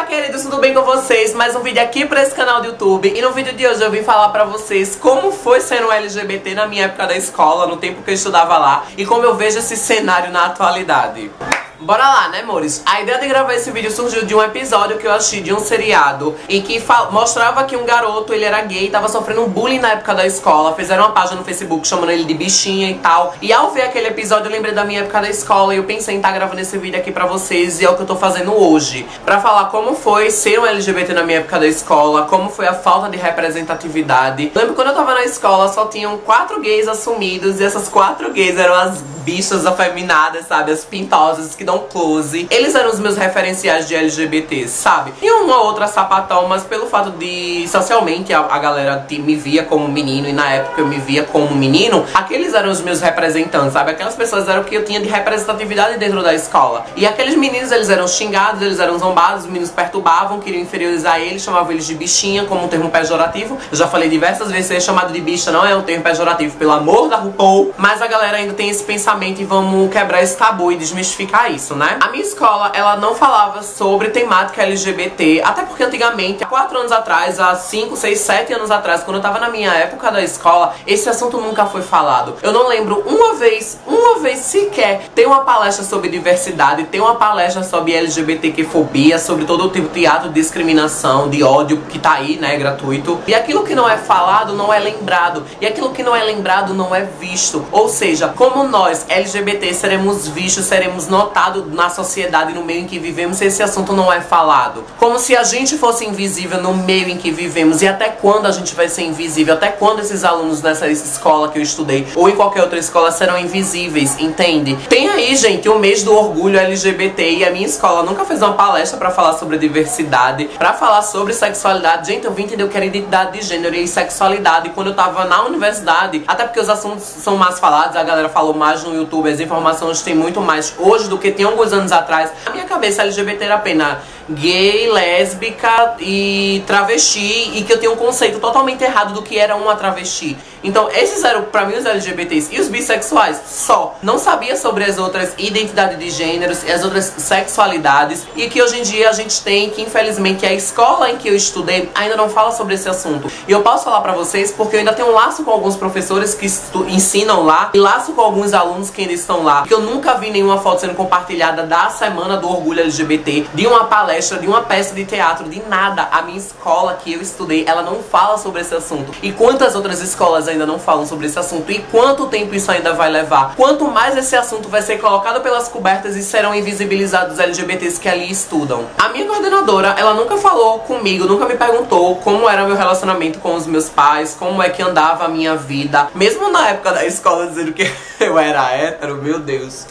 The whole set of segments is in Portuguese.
Opa, queridos, tudo bem com vocês? Mais um vídeo aqui pra esse canal do YouTube E no vídeo de hoje eu vim falar pra vocês como foi ser um LGBT na minha época da escola, no tempo que eu estudava lá E como eu vejo esse cenário na atualidade Bora lá, né, amores? A ideia de gravar esse vídeo surgiu de um episódio que eu assisti de um seriado em que mostrava que um garoto, ele era gay, tava sofrendo um bullying na época da escola. Fizeram uma página no Facebook chamando ele de bichinha e tal. E ao ver aquele episódio, eu lembrei da minha época da escola e eu pensei em estar tá gravando esse vídeo aqui pra vocês e é o que eu tô fazendo hoje. Pra falar como foi ser um LGBT na minha época da escola, como foi a falta de representatividade. Lembro quando eu tava na escola, só tinham quatro gays assumidos e essas quatro gays eram as bichas afeminadas, sabe? As pintosas que dão close. Eles eram os meus referenciais de LGBT, sabe? E uma outra sapatão, mas pelo fato de socialmente a, a galera me via como menino e na época eu me via como menino, aqueles eram os meus representantes, sabe? Aquelas pessoas eram o que eu tinha de representatividade dentro da escola. E aqueles meninos, eles eram xingados, eles eram zombados, os meninos perturbavam, queriam inferiorizar eles, chamavam eles de bichinha como um termo pejorativo. Eu já falei diversas vezes, ser chamado de bicha não é um termo pejorativo, pelo amor da RuPaul. Mas a galera ainda tem esse pensamento e vamos quebrar esse tabu e desmistificar isso né? A minha escola, ela não falava sobre temática LGBT, até porque antigamente, há 4 anos atrás, há 5, 6, 7 anos atrás, quando eu tava na minha época da escola, esse assunto nunca foi falado. Eu não lembro uma vez, uma vez sequer, tem uma palestra sobre diversidade, tem uma palestra sobre LGBTQ-fobia, sobre todo o tipo de ato de discriminação, de ódio que tá aí, né, gratuito. E aquilo que não é falado não é lembrado. E aquilo que não é lembrado não é visto. Ou seja, como nós, LGBT, seremos vistos, seremos notados na sociedade, no meio em que vivemos, se esse assunto não é falado. Como se a gente fosse invisível no meio em que vivemos. E até quando a gente vai ser invisível? Até quando esses alunos nessa escola que eu estudei, ou em qualquer outra escola, serão invisíveis, entende? Tem aí, gente, o mês do orgulho LGBT e a minha escola nunca fez uma palestra para falar sobre diversidade, para falar sobre sexualidade. Gente, eu vim entender o que era identidade de gênero e sexualidade quando eu tava na universidade. Até porque os assuntos são mais falados, a galera falou mais no YouTube, as informações tem muito mais hoje do que tinha alguns anos atrás, a minha cabeça LGBT era apenas gay, lésbica e travesti e que eu tinha um conceito totalmente errado do que era uma travesti. Então, esses eram para mim os LGBTs e os bissexuais só. Não sabia sobre as outras identidades de gêneros e as outras sexualidades e que hoje em dia a gente tem que infelizmente a escola em que eu estudei ainda não fala sobre esse assunto. E eu posso falar para vocês porque eu ainda tenho um laço com alguns professores que ensinam lá e laço com alguns alunos que ainda estão lá. Que eu nunca vi nenhuma foto sendo compartilhada da semana do orgulho LGBT, de uma palestra, de uma peça de teatro, de nada. A minha escola que eu estudei, ela não fala sobre esse assunto. E quantas outras escolas ainda não falam sobre esse assunto? E quanto tempo isso ainda vai levar? Quanto mais esse assunto vai ser colocado pelas cobertas e serão invisibilizados os LGBTs que ali estudam. A minha coordenadora, ela nunca falou comigo, nunca me perguntou como era meu relacionamento com os meus pais, como é que andava a minha vida. Mesmo na época da escola dizendo que eu era hétero, meu Deus.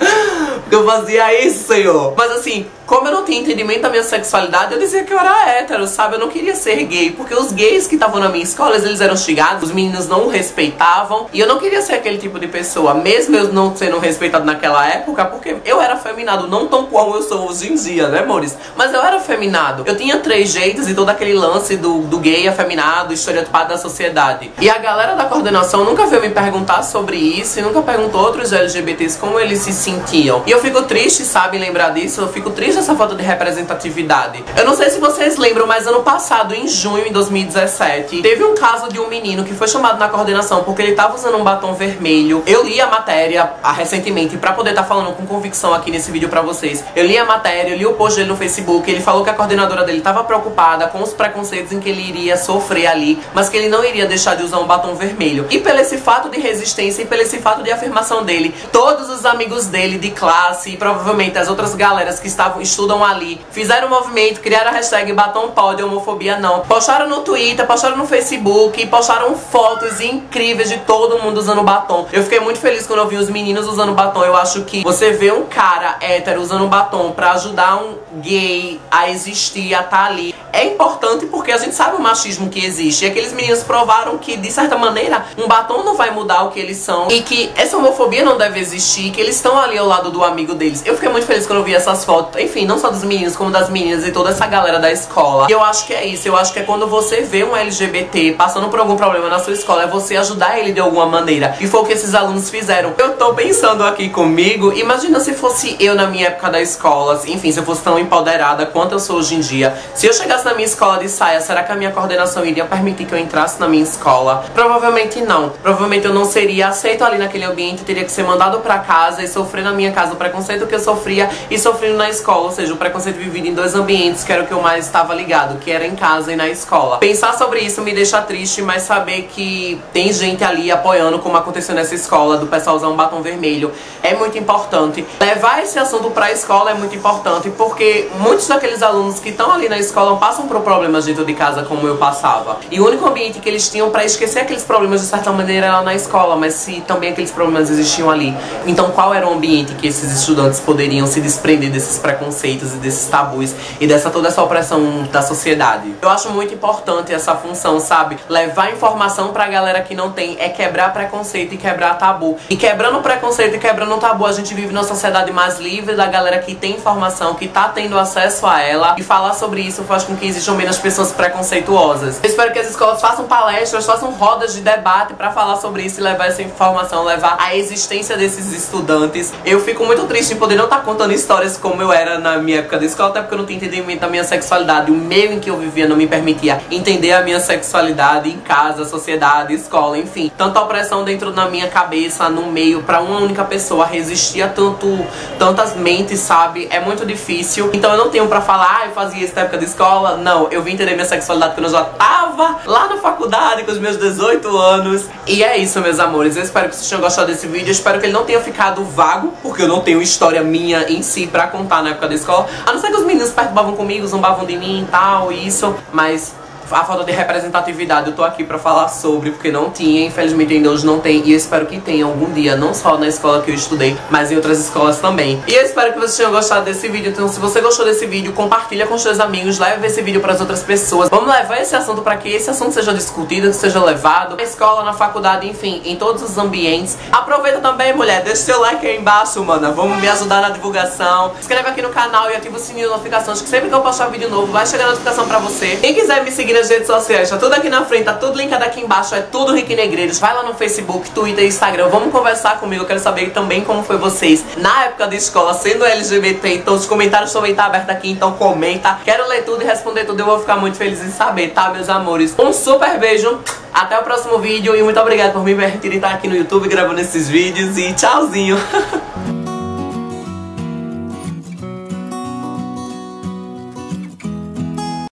Eu fazia isso, senhor. Mas assim, como eu não tinha entendimento da minha sexualidade, eu dizia que eu era hétero, sabe? Eu não queria ser gay, porque os gays que estavam na minha escola, eles eram xingados, os meninos não respeitavam, e eu não queria ser aquele tipo de pessoa, mesmo eu não sendo respeitado naquela época, porque eu era feminado, não tão como eu sou hoje em dia, né, amores? Mas eu era feminado. Eu tinha três jeitos e todo aquele lance do, do gay afeminado, estereotipado da sociedade. E a galera da coordenação nunca veio me perguntar sobre isso e nunca perguntou outros LGBTs como eles se sentiam. E eu fico triste, sabe, lembrar disso, eu fico triste essa falta de representatividade. Eu não sei se vocês lembram, mas ano passado, em junho de 2017, teve um caso de um menino que foi chamado na coordenação porque ele tava usando um batom vermelho. Eu li a matéria ah, recentemente para poder estar tá falando com convicção aqui nesse vídeo para vocês. Eu li a matéria, eu li o post dele no Facebook, ele falou que a coordenadora dele tava preocupada com os preconceitos em que ele iria sofrer ali, mas que ele não iria deixar de usar um batom vermelho. E pelo esse fato de resistência e pelo esse fato de afirmação dele, todos os amigos dele de classe e provavelmente as outras galeras que estavam estudam ali, fizeram um movimento, criaram a hashtag batom pode, homofobia não. Postaram no Twitter, postaram no Facebook, postaram fotos incríveis de todo mundo usando batom. Eu fiquei muito feliz quando eu vi os meninos usando batom. Eu acho que você vê um cara hétero usando batom pra ajudar um gay a existir, a estar tá ali, é importante porque a gente sabe o machismo que existe. E aqueles meninos provaram que, de certa maneira, um batom não vai mudar o que eles são e que essa homofobia não deve existir, que eles estão ali ao lado do amigo deles. Eu fiquei muito feliz quando eu vi essas fotos não só dos meninos, como das meninas e toda essa galera da escola. E eu acho que é isso, eu acho que é quando você vê um LGBT passando por algum problema na sua escola, é você ajudar ele de alguma maneira. E foi o que esses alunos fizeram. Eu tô pensando aqui comigo, imagina se fosse eu na minha época da escola, enfim, se eu fosse tão empoderada quanto eu sou hoje em dia. Se eu chegasse na minha escola de saia, será que a minha coordenação iria permitir que eu entrasse na minha escola? Provavelmente não. Provavelmente eu não seria aceito ali naquele ambiente, teria que ser mandado para casa e sofrer na minha casa o preconceito que eu sofria e sofrendo na escola, ou seja, o preconceito vivido em dois ambientes, que era o que eu mais estava ligado, que era em casa e na escola. Pensar sobre isso me deixa triste, mas saber que tem gente ali apoiando, como aconteceu nessa escola, do pessoal usar um batom vermelho, é muito importante. Levar esse assunto para a escola é muito importante, porque muitos daqueles alunos que estão ali na escola passam por problemas dentro de casa como eu passava. E o único ambiente que eles tinham para esquecer aqueles problemas de certa maneira era na escola, mas se também aqueles problemas existiam ali. Então qual era o ambiente que esses estudantes poderiam se desprender desses preconceitos e desses tabus e dessa toda essa opressão da sociedade? Eu acho muito importante essa função, sabe? Levar informação pra galera que não tem é quebrar preconceito e quebrar tabu. E quebrando preconceito e quebrando tabu, a gente vive numa sociedade mais livre da galera que tem informação, que tá tendo acesso a ela. E falar sobre isso faz com que existam menos pessoas preconceituosas. Eu espero que as escolas façam palestras, façam rodas de debate para falar sobre isso e levar essa informação, levar a existência desses estudantes. Eu fico muito triste em poder não estar tá contando histórias como eu era na minha época da escola, até porque eu não tinha entendimento da minha sexualidade. O meio em que eu vivia não me permitia entender a minha sexualidade em casa, sociedade, escola, enfim. Tanta opressão dentro da minha cabeça, no meio, para uma única pessoa resistir a tanto, tantas mentes, sabe? É muito difícil. Então eu não tenho para falar, ah, eu fazia isso na época da escola. Não, eu vim entender minha sexualidade quando eu já tava lá na faculdade com os meus 18 anos. E é isso, meus amores. Eu espero que vocês tenham gostado desse vídeo. Eu espero que ele não tenha ficado vago, porque eu não tenho história minha em si pra contar na época da escola. A não ser que os meninos perturbavam comigo, zombavam de mim e tal, isso. Mas a falta de representatividade eu tô aqui pra falar sobre, porque não tinha, infelizmente ainda hoje não tem, e eu espero que tenha algum dia, não só na escola que eu estudei, mas em outras escolas também. E eu espero que vocês tenham gostado desse vídeo, então se você gostou desse vídeo, compartilha com seus amigos, leve esse vídeo pras outras pessoas. Vamos levar esse assunto pra que esse assunto seja discutido, seja levado na escola, na faculdade, enfim, em todos os ambientes. Aproveita também, mulher, deixa seu like aí embaixo, mano, vamos me ajudar na divulgação. Se inscreve aqui no canal e ativa o sininho de notificações, que sempre que eu postar vídeo novo, vai chegar a notificação pra você. Quem quiser me seguir nas redes sociais, tá tudo aqui na frente, tá tudo linkado aqui embaixo, é tudo Rick Negreiros. Vai lá no Facebook, Twitter, Instagram, vamos conversar comigo, eu quero saber também como foi vocês na época da escola, sendo LGBT, então os comentários também tá aberto aqui, então comenta. Quero ler tudo e responder tudo, eu vou ficar muito feliz em saber, tá, meus amores? Um super beijo, até o próximo vídeo e muito obrigado por me permitir estar aqui no YouTube gravando esses vídeos e tchauzinho!